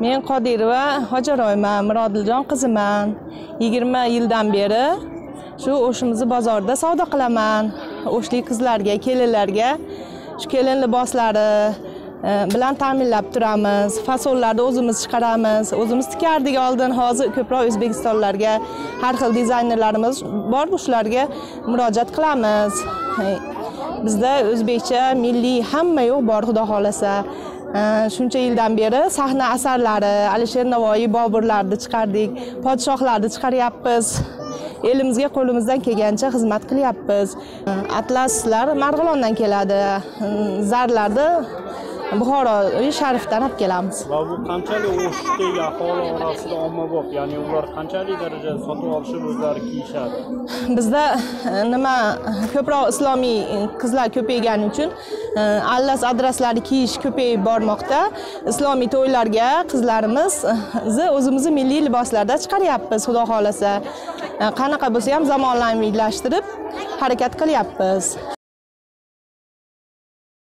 men qodirova hojiroyman murodiljon qiziman yigirma yildan beri shu o'shimizni bozorida savdo qilaman. O'shlik qizlarga kelinlarga shu kelin liboslari e, bilan ta'minlab turamiz. Fasollarni o'zimiz chiqaramiz. O'zimiz tikardik oldin. Hozir ko'proq o'zbekistonlarga har xil dizaynerlarimiz bor shularga murojaat qilamiz. Bizda o'zbekcha milliy hamma yo'q bor xudo xohlasa. Shuncha yildan beri sahna asarlari alisher navoiy boburlarni chiqardik podshohlarni chiqaryapmiz. Elimizga qo'limizdan kelgancha xizmat qilyapmiz. Atlaslar marg'ilondan keladi. Zarlarni buxoro sharifdan olib kelamiz. Va bu qanchalik o'shdagi aholi orasida ommabop ya'ni ular qanchalik darajada sotib olishib o'zlari kiyishadi? Bizda e, nima ko'proq islomiy qizlar ko'paygani uchun e, allas adraslarni kiyish ko'payib bormoqda. Islomiy to'ylarga qizlarimizni o'zimizni milliy liboslarda chiqaryapmiz xudo xohlasa. E, qanaqa bo'lsa ham zamonaviylashtirib harakat qilyapmiz